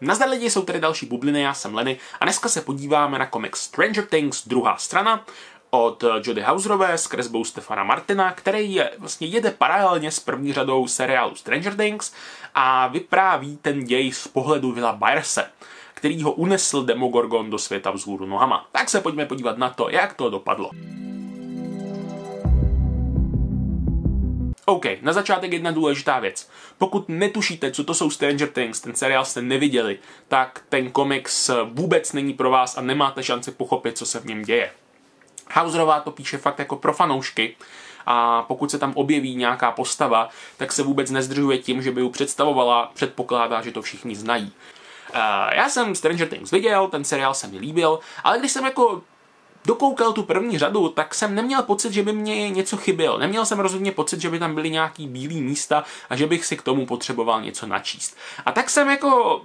Nazdar lidi, jsou tady další bubliny, já jsem Lenny a dneska se podíváme na komiks Stranger Things, druhá strana od Jody Hauserové s kresbou Stefana Martina, který je, vlastně jede paralelně s první řadou seriálu Stranger Things a vypráví ten děj z pohledu Villa Byerse který ho unesl Demogorgon do světa vzhůru nohama. Tak se pojďme podívat na to, jak to dopadlo. OK, na začátek jedna důležitá věc. Pokud netušíte, co to jsou Stranger Things, ten seriál jste neviděli, tak ten komiks vůbec není pro vás a nemáte šanci pochopit, co se v něm děje. Hauserová to píše fakt jako pro fanoušky a pokud se tam objeví nějaká postava, tak se vůbec nezdržuje tím, že by ju představovala, předpokládá, že to všichni znají. Uh, já jsem Stranger Things viděl, ten seriál se mi líbil, ale když jsem jako dokoukal tu první řadu, tak jsem neměl pocit, že by mě něco chybělo. Neměl jsem rozhodně pocit, že by tam byly nějaký bílý místa a že bych si k tomu potřeboval něco načíst. A tak jsem jako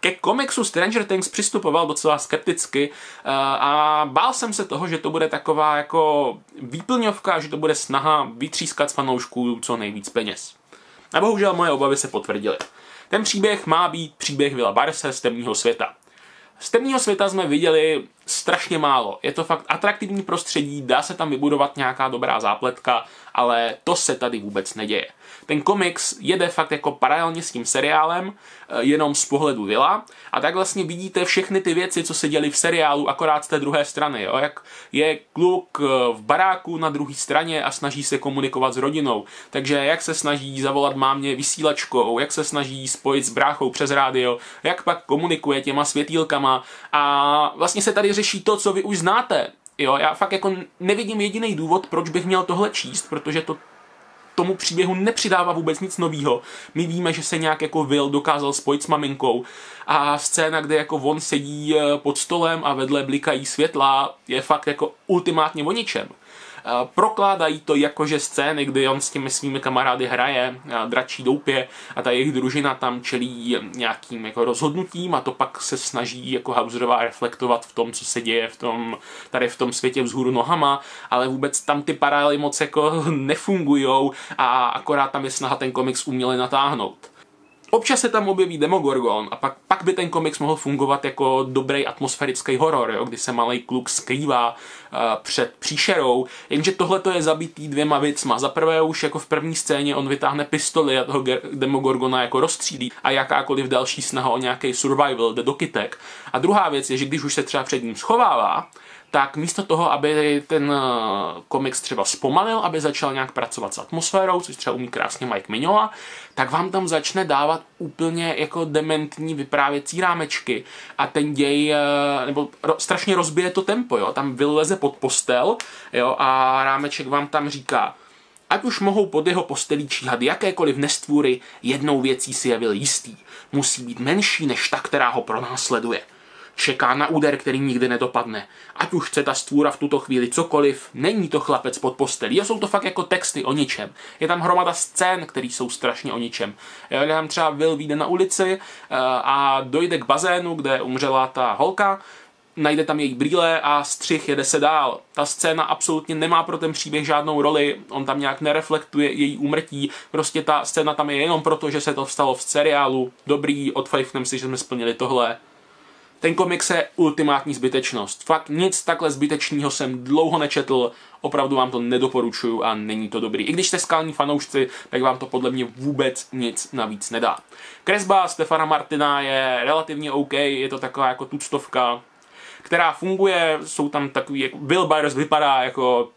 ke komiksu Stranger Things přistupoval docela skepticky eh, a bál jsem se toho, že to bude taková jako výplňovka, že to bude snaha vytřískat z fanoušků co nejvíc peněz. A bohužel moje obavy se potvrdily. Ten příběh má být příběh Villa Barse z temního světa. Z temního světa jsme viděli strašně málo. Je to fakt atraktivní prostředí, dá se tam vybudovat nějaká dobrá zápletka, ale to se tady vůbec neděje. Ten komiks jede fakt jako paralelně s tím seriálem, eh, jenom z pohledu Vila a tak vlastně vidíte všechny ty věci, co se děly v seriálu, akorát z té druhé strany. Jo? Jak je kluk eh, v baráku na druhé straně a snaží se komunikovat s rodinou. Takže jak se snaží zavolat mámě vysílačkou, jak se snaží spojit s bráchou přes rádio, jak pak komunikuje těma světýlkama a vlastně se tady řeší to, co vy už znáte. Jo, já fakt jako nevidím jediný důvod, proč bych měl tohle číst, protože to tomu příběhu nepřidává vůbec nic nového. My víme, že se nějak jako Will dokázal spojit s maminkou a scéna, kde jako on sedí eh, pod stolem a vedle blikají světla, je fakt jako ultimátně o ničem. Eh, prokládají to jakože scény, kdy on s těmi svými kamarády hraje dračí doupě a ta jejich družina tam čelí nějakým jako rozhodnutím a to pak se snaží jako Hauserová reflektovat v tom, co se děje v tom, tady v tom světě vzhůru nohama, ale vůbec tam ty paralely moc jako nefungujou a akorát tam je snaha ten komiks uměle natáhnout. Občas se tam objeví Demogorgon a pak, pak by ten komiks mohl fungovat jako dobrý atmosférický horor, jo, kdy se malý kluk skrývá uh, před příšerou, jenže tohle to je zabitý dvěma věcma. Za prvé už jako v první scéně on vytáhne pistoli a toho Demogorgona jako rozstřílí a jakákoliv další snaha o nějaký survival jde do kytek. A druhá věc je, že když už se třeba před ním schovává, tak místo toho, aby ten eh, komiks třeba zpomalil, aby začal nějak pracovat s atmosférou, což třeba umí krásně Mike Mignola, tak vám tam začne dávat úplně jako dementní vyprávěcí rámečky. A ten děj, eh, nebo ro, strašně rozbije to tempo, jo, tam vyleze pod postel, jo, a rámeček vám tam říká, Ať už mohou pod jeho postelí číhat jakékoliv nestvůry, jednou věcí si je jistý. Musí být menší než ta, která ho pronásleduje čeká na úder, který nikdy nedopadne. Ať už chce ta stvůra v tuto chvíli cokoliv, není to chlapec pod postelí. Jo, jsou to fakt jako texty o ničem. Je tam hromada scén, které jsou strašně o ničem. Jo, tam třeba Will vyjde na ulici uh, a dojde k bazénu, kde umřela ta holka, najde tam její brýle a střih jede se dál. Ta scéna absolutně nemá pro ten příběh žádnou roli, on tam nějak nereflektuje její úmrtí, prostě ta scéna tam je jenom proto, že se to vstalo v seriálu. Dobrý, odfajfnem si, že jsme splnili tohle. Ten komiks je ultimátní zbytečnost. Fakt nic takhle zbytečného jsem dlouho nečetl, opravdu vám to nedoporučuju a není to dobrý. I když jste skalní fanoušci, tak vám to podle mě vůbec nic navíc nedá. Kresba Stefana Martina je relativně OK, je to taková jako tuctovka, která funguje, jsou tam takový, jako Will Byers vypadá jako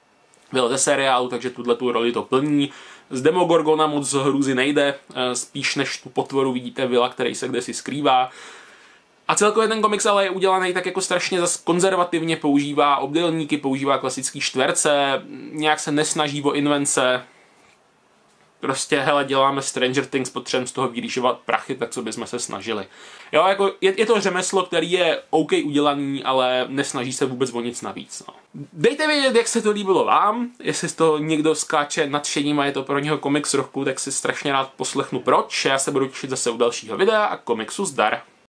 byl ze seriálu, takže tuhle tu roli to plní. Z Demogorgona moc hrůzy nejde, eh, spíš než tu potvoru vidíte Vila, který se kde si skrývá. A celkově ten komiks ale je udělaný tak jako strašně zas konzervativně, používá obdélníky, používá klasický čtverce, nějak se nesnaží o invence. Prostě, hele, děláme Stranger Things, potřebujeme z toho vyrýšovat prachy, tak co bychom se snažili. Jo, jako je, je to řemeslo, který je OK udělaný, ale nesnaží se vůbec o nic navíc. No. Dejte vědět, jak se to líbilo vám, jestli to někdo skáče nadšením a je to pro něho komiks roku, tak si strašně rád poslechnu proč. Já se budu těšit zase u dalšího videa a komiksu zdar.